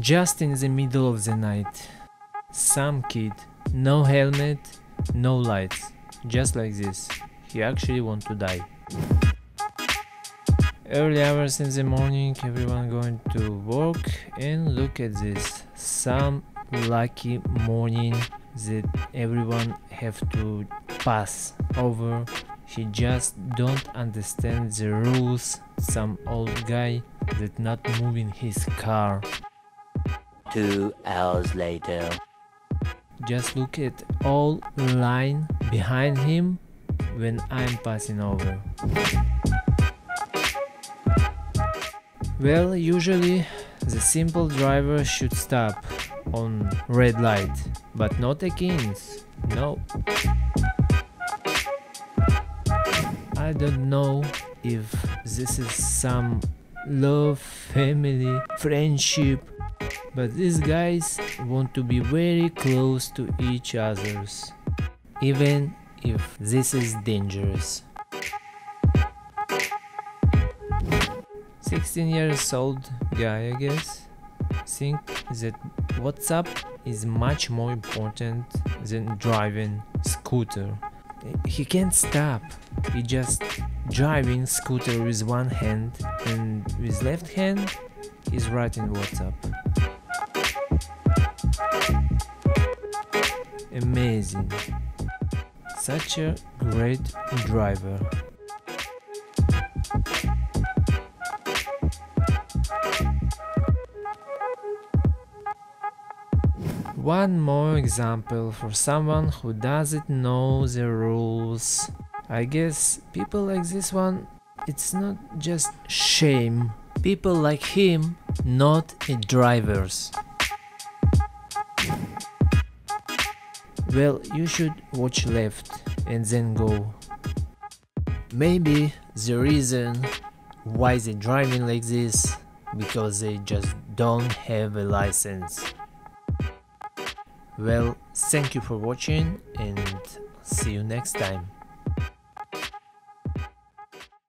just in the middle of the night. Some kid, no helmet, no lights, just like this. He actually want to die. Early hours in the morning, everyone going to work and look at this. Some lucky morning that everyone have to pass over. He just don't understand the rules. Some old guy that not moving his car. Two hours later. Just look at all line behind him when I'm passing over. Well, usually the simple driver should stop on red light, but not against. No. I don't know if this is some love, family, friendship, but these guys want to be very close to each others, even if this is dangerous. 16 years old guy I guess think that WhatsApp is much more important than driving scooter. He can't stop. He just driving scooter with one hand and with left hand he's writing WhatsApp. Amazing. Such a great driver. One more example for someone who doesn't know the rules. I guess people like this one, it's not just shame. People like him, not a drivers. Well, you should watch left and then go. Maybe the reason why they're driving like this because they just don't have a license. Well, thank you for watching and see you next time.